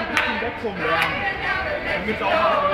ein bisschen weg vom Lernen, damit es auch